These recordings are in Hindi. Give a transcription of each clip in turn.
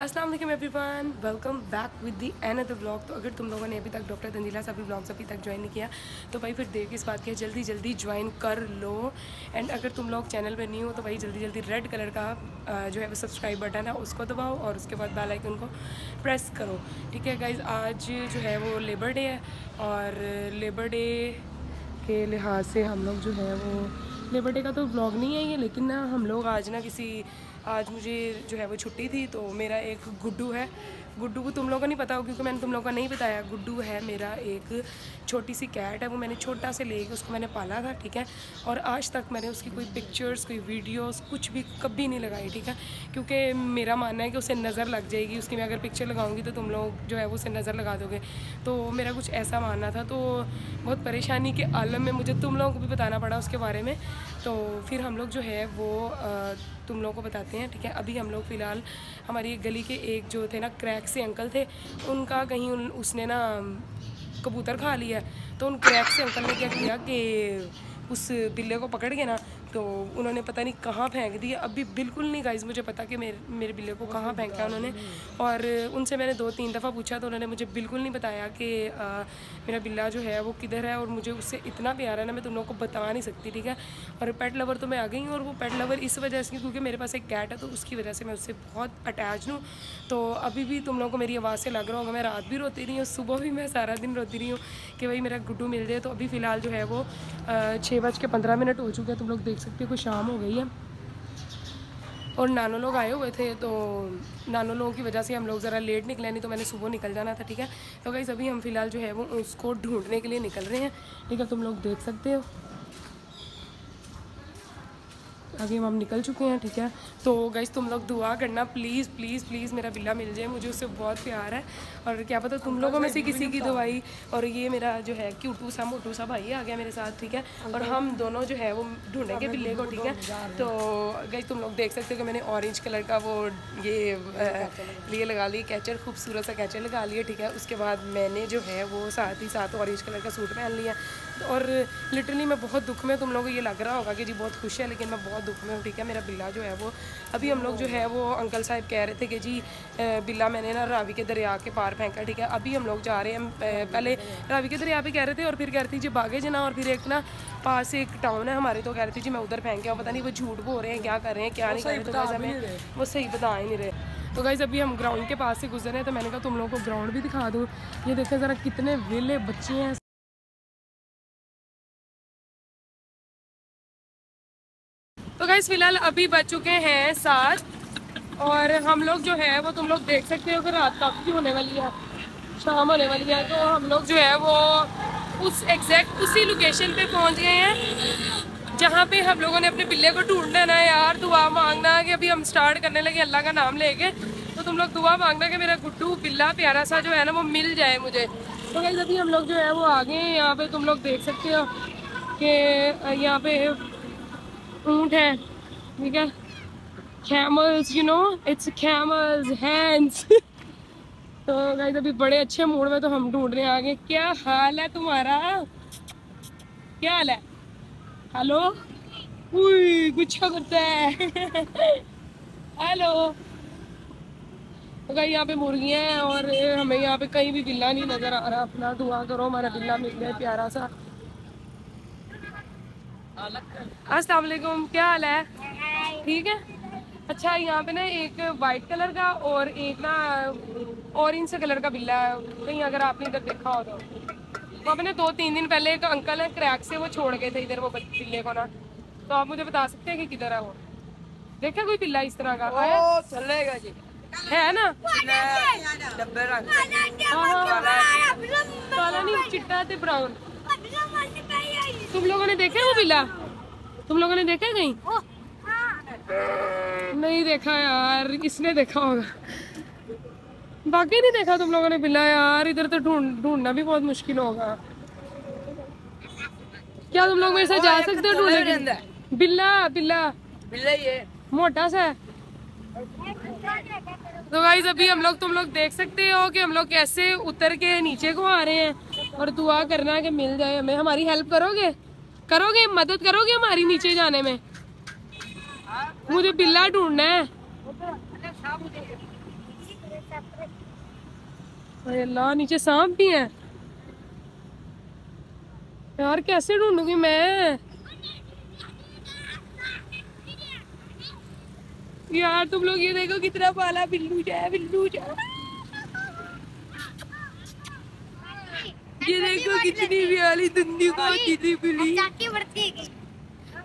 वालेकुम everyone welcome back with the another blog तो अगर तुम लोगों ने अभी तक डॉक्टर तंजीला साहब ब्लॉग्स अभी तक ज्वाइन नहीं किया तो भाई फिर देर किस बात की है, जल्दी जल्दी ज्वाइन कर लो। एंड अगर तुम लोग चैनल पर नहीं हो तो भाई जल्दी जल्दी रेड कलर का जो है वो सब्सक्राइब बटन है, उसको दबाओ और उसके बाद बेल आइकन को प्रेस करो। ठीक है गाइज़ आज जो है वो लेबर डे है और लेबर डे के लिहाज से हम लोग जो है वो लेबर डे का तो ब्लॉग नहीं है ये, लेकिन ना हम लोग आज ना किसी, आज मुझे जो है वो छुट्टी थी तो मेरा एक गुड्डू है गुड्डू को तुम लोगों को नहीं पता हो क्योंकि मैंने तुम लोगों को नहीं बताया। गुड्डू है मेरा एक छोटी सी कैट है वो मैंने छोटा से लेके उसको मैंने पाला था ठीक है? और आज तक मैंने उसकी कोई पिक्चर्स कोई वीडियोस कुछ भी कभी नहीं लगाई ठीक है? क्योंकि मेरा मानना है कि उसे नज़र लग जाएगी उसकी मैं अगर पिक्चर लगाऊँगी तो तुम लोग जो है वो उसे नज़र लगा दोगे। तो मेरा कुछ ऐसा मानना था तो बहुत परेशानी के आलम में मुझे तुम लोगों को भी बताना पड़ा उसके बारे में। तो फिर हम लोग जो है वो आ, तुम लोगों को बताते हैं ठीक है? अभी हम लोग फ़िलहाल हमारी गली के एक जो थे ना क्रैक से अंकल थे उनका कहीं उन, उसने ना कबूतर खा लिया। तो उन क्रैक से अंकल ने क्या किया कि उस बिल्ले को पकड़ के ना तो उन्होंने पता नहीं कहाँ फेंक दिया। अभी बिल्कुल नहीं गाइज़ मुझे पता कि मेरे मेरे बिल्ले को कहाँ फेंका उन्होंने। और उनसे मैंने दो तीन दफ़ा पूछा तो उन्होंने मुझे बिल्कुल नहीं बताया कि आ, मेरा बिल्ला जो है वो किधर है और मुझे उससे इतना प्यार है ना मैं तुम लोगों को बता नहीं सकती ठीक है? और पेट लवर तो मैं आ गई हूँ और वो पेट लवर इस वजह से क्योंकि मेरे पास एक कैट है तो उसकी वजह से मैं उससे बहुत अटैच हूँ। तो अभी भी तुम लोगों को मेरी आवाज़ से लग रहा होगा मैं रात भी रोती रही हूँ सुबह भी मैं सारा दिन रोती रही हूँ कि भाई मेरा गुड्डू मिल जाए। तो अभी फ़िलहाल जो है वो छः बज के पंद्रह मिनट हो चुके हैं तुम लोग देख सकते हो कुछ शाम हो गई है। और नानो लोग आए हुए थे तो नानो लोगों की वजह से हम लोग ज़रा लेट निकले, नहीं तो मैंने सुबह निकल जाना था, ठीक है? तो भाई सभी हम फ़िलहाल जो है वो उसको ढूँढने के लिए निकल रहे हैं। ठीक है, तुम लोग देख सकते हो। आगे हम निकल चुके हैं ठीक है? तो गैस तुम लोग दुआ करना प्लीज़ प्लीज़ प्लीज़ मेरा बिल्ला मिल जाए मुझे उससे बहुत प्यार है। और क्या पता तुम लोगों में से किसी की दवाई और ये मेरा जो है क्यूटू सा मोटू सा भाई आ गया मेरे साथ ठीक है? और हम दोनों जो है वो ढूंढेंगे बिल्ले को ठीक है? तो गई तुम लोग देख सकते हो कि मैंने ऑरेंज कलर का वो ये लिए लगा लिए कैचर खूबसूरत सा कैचर लगा लिया ठीक है? उसके बाद मैंने जो है वो साथ ही साथ ऑरेंज कलर का सूट पहन लिया। और लिटरली मैं बहुत दुख में तुम लोगों को ये लग रहा होगा कि जी बहुत खुश है लेकिन मैं बहुत दुख में हूँ ठीक है? मेरा बिल्ला जो है वो अभी हम लोग जो है वो अंकल साहब कह रहे थे कि जी बिल्ला मैंने ना रावी के दरिया के पार फेंका ठीक है? अभी हम लोग जा रहे हैं पहले रावी के दरिया पे कह रहे थे और फिर कह रही थी जी बागे जना और फिर एक ना पास एक टाउन है हमारे तो कह रही थी जी मैं उधर फेंक गया पता नहीं वो झूठ बोल रहे हैं क्या कर रहे हैं क्या नहीं कर रहे तो हमें वो सही बता ही नहीं रहे। तो गाइज़ अभी हम ग्राउंड के पास से गुजरे हैं तो मैंने कहा तुम लोगों को ग्राउंड भी दिखा दूँ। ये देखें ज़रा कितने वेले बच्चे हैं गाइस फ़िलहाल अभी बच चुके हैं सात और हम लोग जो है वो तुम लोग देख सकते हो कि रात काफ़ी होने वाली है, शाम होने वाली है तो हम लोग जो है वो उस एग्जैक्ट उसी लोकेशन पे पहुँच गए हैं, जहाँ पे हम लोगों ने अपने बिल्ले को ढूंढना ना यार, दुआ मांगना कि अभी हम स्टार्ट करने लगे, अल्लाह का नाम लेके तो तुम लोग दुआ मांगना कि मेरा गुड्डू बिल्ला प्यारा सा जो है ना वो मिल जाए मुझे। तो गाइस अभी हम लोग जो है वो आगे हैं, यहाँ पे तुम लोग देख सकते हो कि यहाँ पे ऊँट है ठीक है camels you know it's camels hands तो गाइस अभी बड़े अच्छे मूड में तो हम ढूंढ रहे हैं आगे क्या हाल है तुम्हारा? क्या हाल है? हेलो गुच्छा करता है। हेलो तो भाई यहाँ पे मुर्गियाँ हैं और हमें यहाँ पे कहीं भी बिल्ला नहीं नज़र आ रहा। अपना दुआ करो, हमारा बिल्ला मिल जाए प्यारा सा। अस्सलाम वालेकुम क्या हाल है? ठीक है? अच्छा यहाँ पे ना एक वाइट कलर का और एक ना ऑरेंज से कलर का बिल्ला है। कहीं अगर आपने इधर देखा हो तो। वो अपने दो तीन दिन पहले एक अंकल है क्रैक से वो छोड़ गए थे इधर वो बिल्ले को ना। तो आप मुझे बता सकते हैं कि किधर है वो? देखा कोई बिल्ला इस तरह का? ओ, चलेगा जी। है ना? डब्बे रंग हाँ, हाँ। काला नहीं चिट्टा ते ब्राउन तुम लोगों ने देखा है वो बिल्ला तुम लोगों ने देखा है। कहीं नहीं देखा यार इसने देखा होगा? बाकी नहीं देखा तुम लोगों ने बिल्ला यार इधर तो ढूंढ ढूंढना भी बहुत मुश्किल होगा। क्या तुम लोग मेरे साथ जा सकते हो ढूँढने बिल्ला बिल्ला। बिल्ला ये मोटा सा तो गाइज़ अभी हम लोग तुम लोग देख सकते हो कि हम लोग कैसे उतर के नीचे को आ रहे हैं। और दुआ करना कि मिल जाए हमें। हमारी हेल्प करोगे? करोगे? मदद करोगे हमारी नीचे जाने में? मुझे बिल्ला ढूंढना है। अरे अल्लाह, नीचे सांप भी है। यार, कैसे ढूंढूँगी मैं? यार, तुम लोग ये देखो कितना पाला, बिल्लू जाए बिल्लू जा। ये देखो कितनी प्यारी दुंदी को कितनी बिल्ली चाकी बढ़ती है।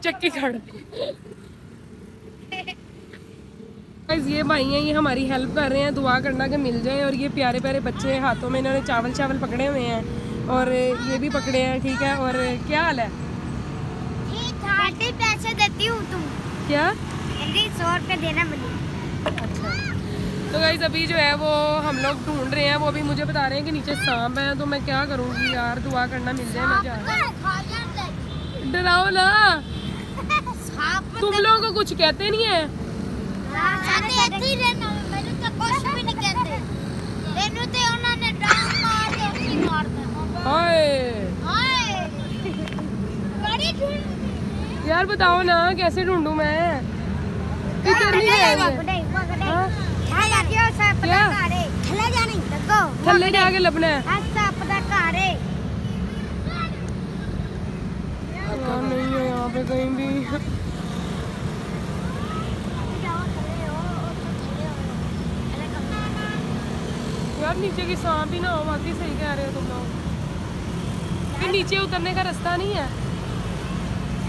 चक्के खड़। Guys, ये भाई हैं ये हमारी हेल्प कर रहे हैं दुआ करना कि मिल जाए और ये प्यारे प्यारे बच्चे हैं हाथों में इन्होंने चावल चावल पकड़े हुए हैं और ये भी पकड़े हैं ठीक है? और क्या हाल है? पैसे देती हूँ तुम। क्या? सौ रुपये देना मुझे। अच्छा। तो गाइज़ अभी जो है वो हम लोग ढूंढ रहे हैं वो अभी मुझे बता रहे हैं कि नीचे सांप है तो मैं क्या करूँगी यार? दुआ करना मिल जाए मैं डराओ ना। तुम लोगों को कुछ कहते नहीं है? यार बताओ ना कैसे ढूंढू मैं? किधर नहीं गए क्या? जाने देखो जाके लपना। ऐसा अपना घर। है नहीं है पे कहीं भी। यार नीचे की सांप ही ना हो बाकी सही कह रहे हो तुम लोग। कि नीचे उतरने का रास्ता नहीं है?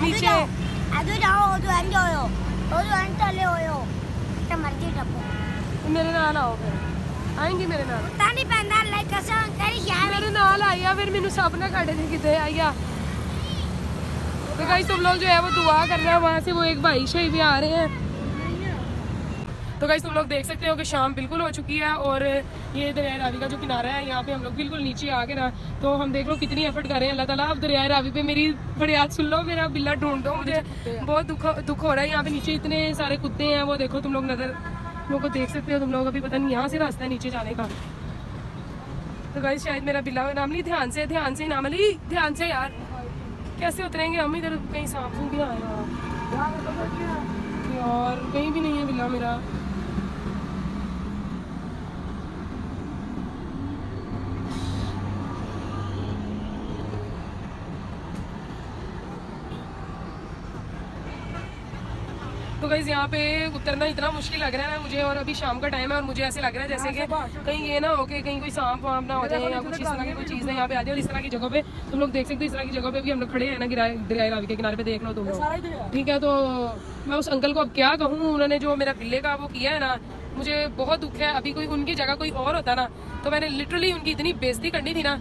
नीचे। आ जाओ जाओ जो एंड होयो और जो एंड चले होयो तो मर्ज़ी मेरे नाल आओ फिर आएंगी मेरे नाल ਪਤਾ ਨਹੀਂ ਪੈਂਦਾ ਲਾਈਕ ਅਸਾਂ ਕਰੀ ਯਾਰ मेरे नाल आइया फिर मैनू सब ना काटे थे कितने आइया तो गाइस तुम लोग जो है वो दुआ कर रहे हैं वहाँ से वो एक भाई शाही भी आ रहे हैं तो गाइस तुम लोग देख सकते हो कि शाम बिल्कुल हो चुकी है और ये दरिया रावी का जो किनारा है यहाँ पे हम लोग बिल्कुल नीचे आ गए ना तो हम देख लो कितनी एफर्ट कर रहे हैं अल्लाह ताला अब दरिया रावी पे मेरी फरियाद सुन लो मेरा बिल्ला ढूंढ दो मुझे बहुत दुख दुख हो रहा है यहाँ पे नीचे इतने सारे कुत्ते हैं वो देखो तुम लोग नजर तुम लोग को देख सकते हो तुम लोग। अभी पता नहीं यहाँ से रास्ता है नीचे जाने का। तो गाइस शायद मेरा बिल्ला नाम नहीं, ध्यान से ध्यान से नाम नामली, ध्यान से यार। कैसे उतरेंगे? हम इधर कहीं सांप सूप भी आए यार, कहीं भी नहीं है बिल्ला मेरा। तो गाइज़ यहाँ पे उतरना इतना मुश्किल लग रहा है ना मुझे और अभी शाम का टाइम है और मुझे ऐसे लग रहा है जैसे कि कहीं ये ना हो कि कहीं कोई सांप वाप ना हो जाए या कुछ इस तरह की कोई चीज़ ना यहाँ पे आ जाए और इस तरह की जगह पे तुम लोग देख सकते हो इस तरह की जगह पे भी हम लोग खड़े हैं ना दरिया रावी के किनारे पे देख लो तुम लोग। ठीक है तो मैं उस अंकल को अब क्या कहूँ उन्होंने जो मेरा बिल्ले का वो किया है ना मुझे बहुत दुख है। अभी कोई उनकी जगह कोई और होता ना तो मैंने लिटरली उनकी इतनी बेइज्जती करनी थी ना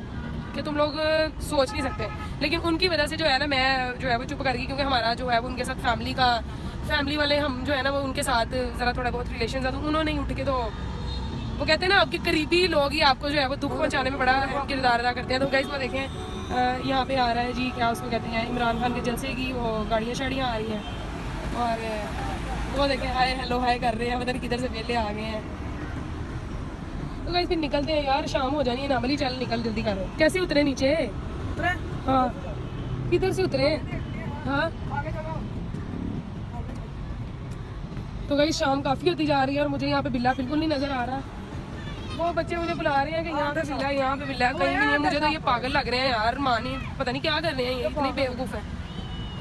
कि तुम लोग सोच नहीं सकते। लेकिन उनकी वजह से जो है ना मैं जो है वो चुप कर गई क्योंकि हमारा जो है वो उनके साथ फैमिली का फैमिली वाले हम जो है ना वो उनके साथ ज़रा थोड़ा बहुत रिलेशन था तो उन्होंने ही उठ के तो वो कहते हैं ना आपके करीबी लोग ही आपको जो है वो दुख पहुँचाने में बड़ा अहम किरदार अदा करते हैं। तो गाइस वो देखें यहाँ पे आ रहा है जी क्या उसको कहते हैं इमरान खान के जलसे की वो गाड़ियाँ शाड़ियाँ आ रही हैं। और वो देखें हाय हेलो हाय कर रहे हैं पता नहीं किधर से पहले आ गए हैं। तो गाइस फिर निकलते हैं यार शाम हो जानी है नामली चल निकल जल्दी करो। कैसे उतरे नीचे? हाँ। किधर से उतरे? हाँ? तो गई, शाम काफ़ी होती जा रही है और मुझे यहाँ पे बिल्ला बिल्कुल नहीं नज़र आ रहा। वो बच्चे मुझे बुला रहे हैं कि यहाँ पे बिल्ला, यहाँ पे बिल्ला, कहीं नहीं है। मुझे तो ये पागल लग रहे हैं यार मानी पता नहीं क्या कर रहे हैं ये, इतनी बेवकूफ़ है।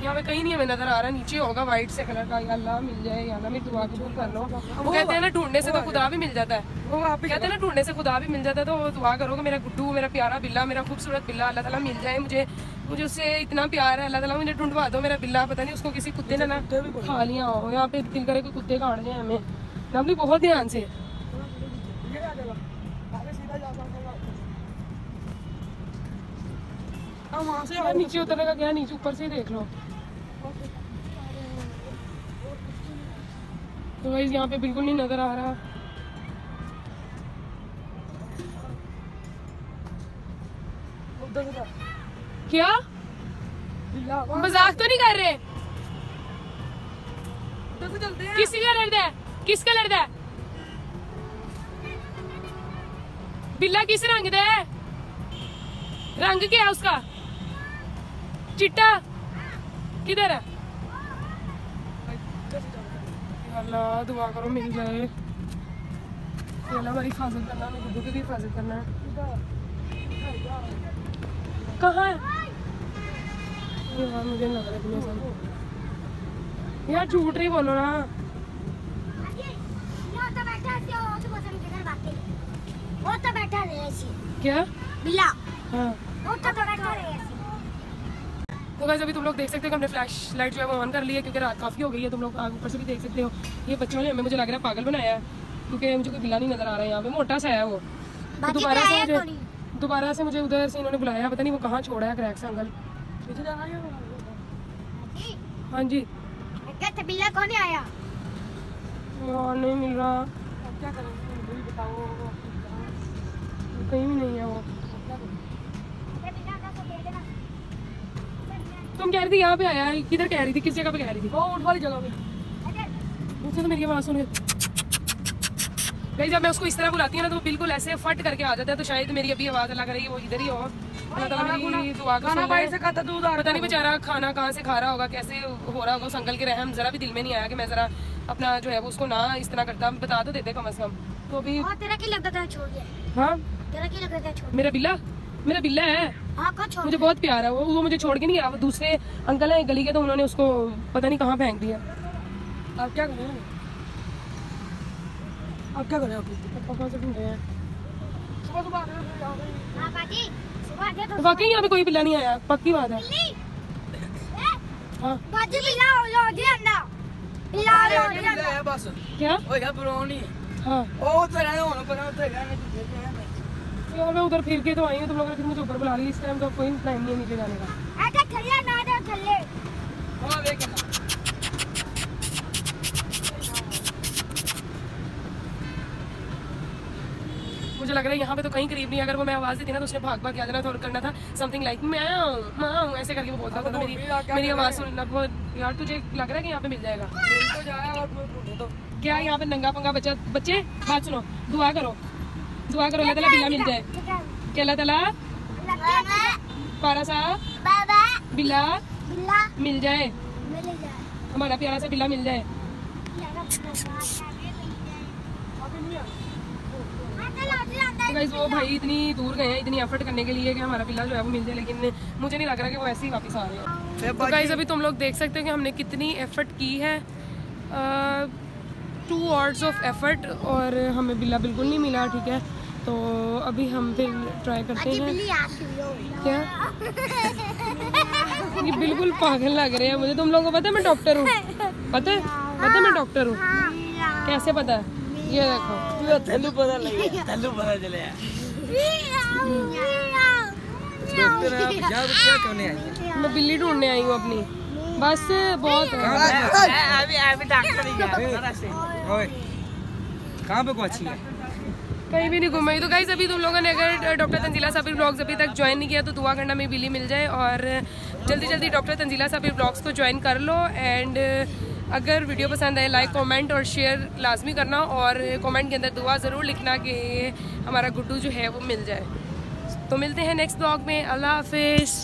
यहाँ पे कहीं नहीं हमें नज़र आ रहा नीचे होगा वाइट से कलर का अल्लाह मिल जाए या ना मेरी दुआ कबूल कर लो। वो कहते हैं ना ढूँढने से तो खुदा भी मिल जाता है। वो कहते हैं ना ढूँढने से खुदा भी मिल जाता है तो दुआ करो कि मेरा गुड्डू मेरा प्यारा बिल्ला मेरा खूबसूरत बिल्ला अल्लाह ताला मिल जाए मुझे। मुझे उससे इतना प्यार है अल्लाह ताला मुझे ढूंढवा दो मेरा बिल्ला पता नहीं उसको किसी कुत्ते ने ना खा लिया हो यहाँ पे दिल करे कोई कुत्ते काट जाए हमें। नबली बहुत ध्यान से। वहाँ यार नीचे उतरने का क्या नीचे ऊपर से ही देख लो। तो गाइस यहाँ पे बिल्कुल नहीं नज़र आ रहा। क्या? मज़ाक तो नहीं कर रहे? किसका लड़ता है? किसका लड़ता है? बिल्ला किस रंग का है? रंग क्या है उसका? चिट्टा? किधर है? अल्लाह दुआ करो मिल जाए। ये अल्लाह हमारी हिफाजत करना हमें गुड्डू की भी हिफाजत करना है? कहाँ है यार मुझे लग रहा है यार झूठ रही बोलो ना। वो तो बैठा है। तो तो बैठा है ऐसी क्या बिल्ला हाँ वो तो बैठा है ऐसी। तो गाइस अभी तुम लोग देख सकते हो हमने फ्लैश लाइट जो है वो ऑन कर ली है क्योंकि रात काफ़ी हो गई है तुम लोग आगे ऊपर से भी देख सकते हो। ये बच्चों ने हमें मुझे लग रहा है पागल बनाया है क्योंकि मुझे कोई बिल्ला नहीं नज़र आ रहा है यहाँ पे। मोटा सा है वो। तो दोबारा से मुझे दोबारा से मुझे उधर से इन्होंने बुलाया पता नहीं वो कहाँ छोड़ा है क्रैक से अंकल हाँ? जी। बिल्ला कौन आया? नहीं मिल रहा। कहीं भी नहीं है वो। तुम कह रही थी यहाँ पे आया है किधर कह रही थी किस जगह पे कह रही थी? वो ऊँट वाली जगह पे। मुझसे तो मेरी आवाज़ सुने भाई जब मैं उसको इस तरह बुलाती हूँ ना तो वो बिल्कुल ऐसे फट करके आ जाता है तो शायद मेरी अभी आवाज़ अल्लाह करेगी वो इधर ही हो। पता नहीं बेचारा खाना कहाँ से खा रहा होगा कैसे हो रहा होगा उस अंकल के रहम जरा भी दिल में नहीं आया कि मैं जरा अपना जो है वो उसको ना इस तरह करता। बता तो देते कम अज कम। तो अभी तेरा क्या लगता था छोड़ हाँ? तेरा क्या लगता था छोड़ मेरा बिल्ला? मेरा बिल्ला है हाँ। मुझे बहुत प्यार है वो वो मुझे छोड़ के नहीं गया वो दूसरे अंकल हैं गली के तो उन्होंने उसको पता नहीं कहाँ फेंक दिया। अब क्या करें अब क्या करें आप पापा से ढूंढे हैं। सुबह सुबह आ रहे हो। हाँ तो तो वाकई यहाँ पे कोई बिल्ला नहीं आया पक्की बात है। हाँ? हो। हो है। क्या यार मैं उधर फिर के तो आई हूँ तो तुम लोग मुझे ऊपर बुला रही इस टाइम तो कोई टाइम नहीं है नीचे जाने का। आगे थलिया ना दो थल्ले। हाँ देख मुझे लग रहा है यहाँ पे तो कहीं करीब नहीं अगर वो मैं आवाज़ देती ना तो उसने भाग भाग के आ जाना था और करना था। समथिंग लाइक मैं माँ ऐसे करके वो बोलता था। तो था मेरी मेरी आवाज़ सुन लग यार तुझे लग रहा है कि यहाँ पे मिल जाएगा? तो जाया और तो। क्या यहाँ पे नंगा पंगा बच्चा बच्चे? बात सुनो दुआ करो। दुआ करो अल्लाह ताला बिल्ला मिल जाए। कि अल्लाह ताला? पारा सा बाबा बिल्ला बिल्ला मिल जाए। हमारा प्यारा सा बिल्ला मिल जाए। तो गाइस वो भाई इतनी दूर गए हैं इतनी एफर्ट करने के लिए कि हमारा बिल्ला जो है वो मिल जाए लेकिन मुझे नहीं लग रहा कि वो ऐसे ही वापस आ रहे हैं। तो गाइस अभी तुम लोग देख सकते हो कि हमने कितनी एफर्ट की है। टू आवर्स ऑफ़ एफर्ट और हमें बिल्ला बिल्कुल नहीं मिला ठीक है? तो अभी हम फिर ट्राई करते हैं। क्या? ये बिल्कुल पागल लग रहे हैं मुझे। तुम लोगों को पता है मैं डॉक्टर हूँ? पता है? पता है मैं डॉक्टर हूँ? कैसे पता? है ये देखो। थल्लू पता लगे पता चले मैं बिल्ली ढूँढने आई हूँ अपनी। बस बहुत अभी अभी डॉक्टर कहाँ पे पहुँची है? कहीं भी नहीं घूमाई तो गाइस अभी तुम लोगों ने अगर डॉक्टर तंजीला साबिर ब्लॉग्स अभी तक ज्वाइन नहीं किया तो दुआ करना में बिली मिल जाए और जल्दी जल्दी डॉक्टर तंजीला साबिर ब्लॉग्स को ज्वाइन कर लो एंड अगर वीडियो पसंद आए लाइक कमेंट और शेयर लाजमी करना और कमेंट के अंदर दुआ ज़रूर लिखना कि हमारा गुड्डू जो है वो मिल जाए। तो मिलते हैं नेक्स्ट ब्लॉग में। अल्लाह हाफिज़।